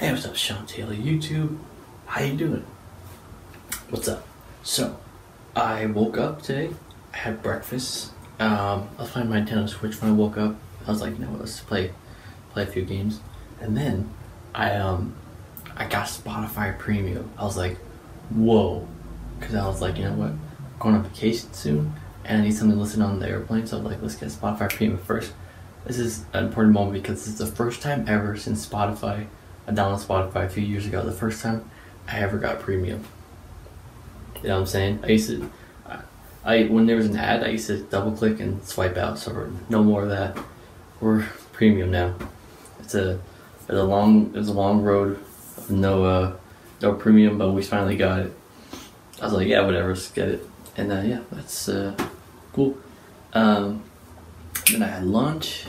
Hey, what's up, Sean Taylor YouTube? How you doing? What's up? So, I woke up today. I had breakfast. Um, I was playing my Nintendo Switch when I woke up. I was like, you know what, let's play, play a few games. And then, I um, I got Spotify Premium. I was like, whoa, because I was like, you know what, I'm going on vacation soon, and I need something to listen on the airplane. So I was like, let's get Spotify Premium first. This is an important moment because this is the first time ever since Spotify I downloaded Spotify a few years ago. The first time I ever got premium. You know what I'm saying? I used to, I, when there was an ad, I used to double click and swipe out. So no more of that. We're premium now. It's a, it's a long, it's a long road of no, uh, no premium, but we finally got it. I was like, yeah, whatever, let's get it. And uh, yeah, that's uh, cool. Um, then I had lunch,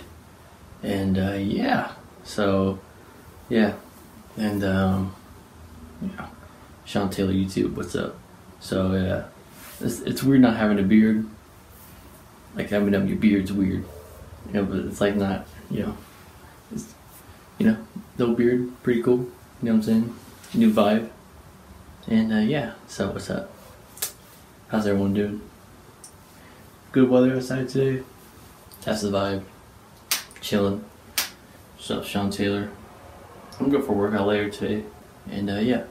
and uh, yeah, so yeah, and um, yeah, Sean Taylor YouTube, what's up? So yeah, it's, it's weird not having a beard. Like having up your beard's weird, you know, but it's like not, you know, it's, you know, no beard, pretty cool. You know what I'm saying? New vibe. And uh, yeah, so what's up? How's everyone doing? Good weather outside today. That's the vibe. Chilling. Up, Sean Taylor? I'm gonna go for a workout later today. And uh, yeah.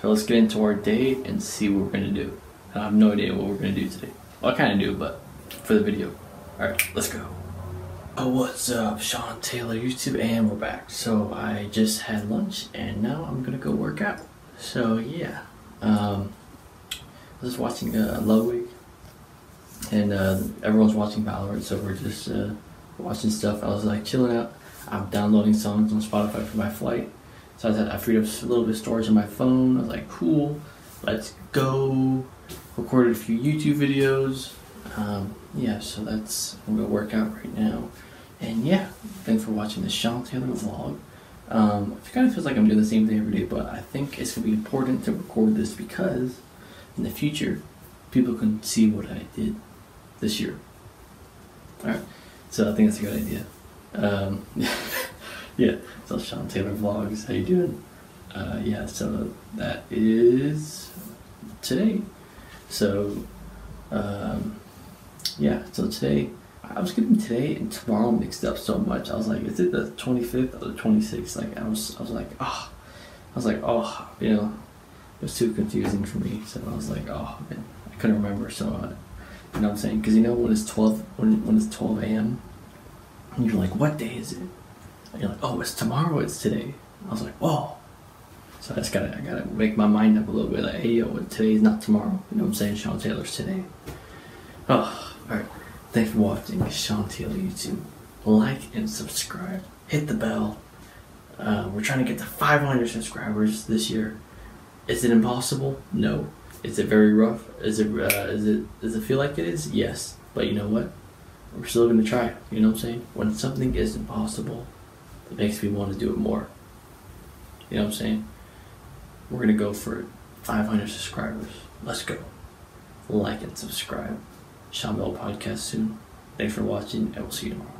So let's get into our day and see what we're gonna do. I have no idea what we're gonna do today. Well, I kind of do, but for the video. Alright, let's go. Oh, what's up, Sean Taylor YouTube, and we're back. So I just had lunch, and now I'm gonna go work out. So yeah, um, I was watching uh, Ludwig, and uh, everyone's watching Valorant, so we're just uh, watching stuff. I was like chilling out. I'm downloading songs on Spotify for my flight. So I, said I freed up a little bit of storage on my phone. I was like, cool, let's go. Recorded a few YouTube videos. Um, yeah, so that's, I'm gonna work out right now. And yeah, thanks for watching the Sean Taylor vlog. Um, it kind of feels like I'm doing the same thing every day, but I think it's gonna be important to record this because in the future, people can see what I did this year. Alright, so I think that's a good idea. Um, yeah, so Sean Taylor Vlogs, how you doing? Uh, yeah, so that is today. So, um, yeah, so today, I was getting today and tomorrow mixed up so much. I was like, is it the 25th or the 26th? Like, I was, I was like, oh, I was like, oh, you know, it was too confusing for me. So I was like, oh, man, I couldn't remember. So, uh, you know what I'm saying? Because you know when it's 12, when, when it's 12 a.m., and you're like, what day is it? And you're like, oh, it's tomorrow, it's today. I was like, whoa. So I just gotta, I gotta make my mind up a little bit. Like, hey, yo, today's not tomorrow. You know what I'm saying? Sean Taylor's today. Oh, alright. Thanks for watching Sean Taylor YouTube. Like and subscribe. Hit the bell. Uh, we're trying to get to 500 subscribers this year. Is it impossible? No. Is it very rough? Is it, uh, is it, does it feel like it is? Yes. But you know what? We're still gonna try. You know what I'm saying? When something is impossible, it makes me want to do it more. You know what I'm saying? We're gonna go for 500 subscribers. Let's go. Like and subscribe. Sean Bell podcast soon. Thanks for watching, and we'll see you tomorrow.